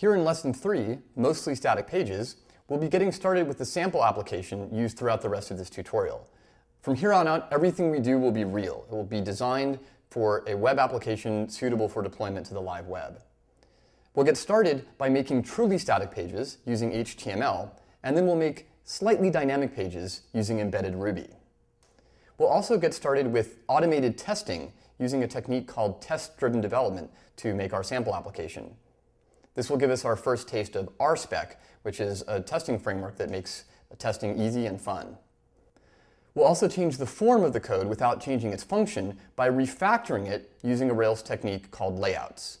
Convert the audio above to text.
Here in Lesson 3, Mostly Static Pages, we'll be getting started with the sample application used throughout the rest of this tutorial. From here on out, everything we do will be real. It will be designed for a web application suitable for deployment to the live web. We'll get started by making truly static pages using HTML, and then we'll make slightly dynamic pages using embedded Ruby. We'll also get started with automated testing using a technique called test-driven development to make our sample application. This will give us our first taste of RSpec, which is a testing framework that makes testing easy and fun. We'll also change the form of the code without changing its function by refactoring it using a Rails technique called layouts.